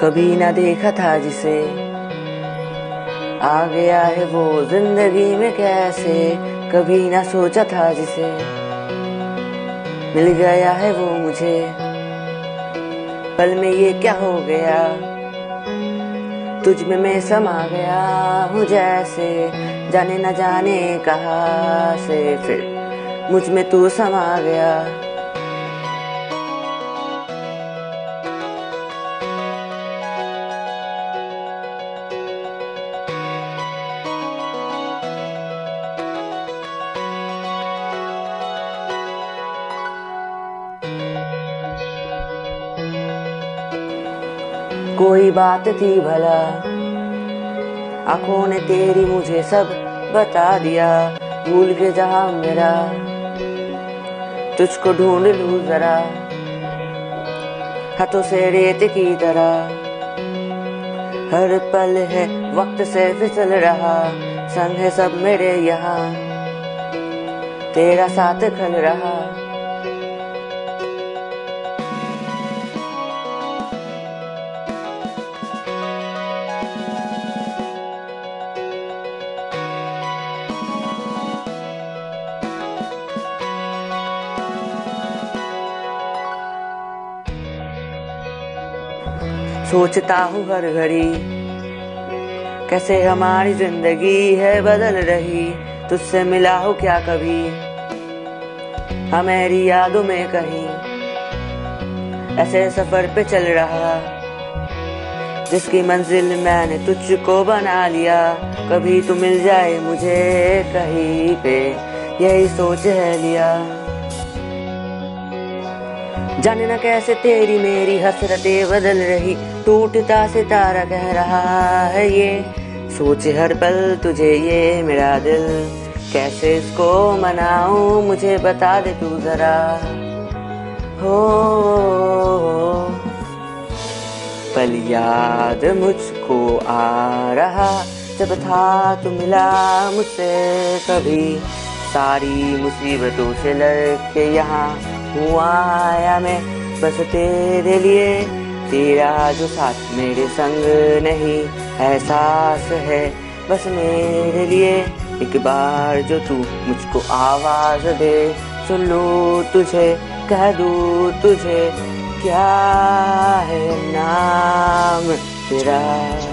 कभी ना देखा था जिसे। आ गया है वो ज़िंदगी में कैसे? कभी ना सोचा था जिसे। मिल गया है वो मुझे। पल में ये क्या हो गया? तुझ में मैं समा गया हूँ जैसे। जाने न जाने कहा से फिर मुझमें तू समा गया। कोई बात थी भला। आँखों ने तेरी मुझे सब बता दिया। भूल के जहा मेरा। तुझको ढूंढ लू जरा। हाथों से रेत की तरह। हर पल है, वक्त से फिसल रहा। संग है सब मेरे यहाँ। तेरा साथ खल रहा। सोचता हूँ हर घड़ी, कैसे हमारी ज़िंदगी है बदल रही, तुझसे मिला हो क्या कभी? हमारी यादों में कहीं ऐसे सफ़र पे चल रहा, जिसकी मंजिल मैंने तुझको बना लिया। कभी तू मिल जाए मुझे कहीं पे, यही सोच है लिया। जाने ना कैसे तेरी मेरी हसरतें बदल रही। टूटता सितारा कह रहा है ये। सोच हर पल तुझे ये मेरा दिल। कैसे इसको मनाऊं मुझे बता दे तू जरा। हो, पल याद मुझको आ रहा। जब था तू मिला मुझसे कभी। सारी मुसीबतों से लड़के यहाँ। हुआ आया मैं, बस तेरे लिए। तेरा जो साथ मेरे संग नहीं, एहसास है, बस मेरे लिए। एक बार जो तू मुझको आवाज़ दे, सुन लो तुझे, कह दू तुझे, क्या है नाम तेरा?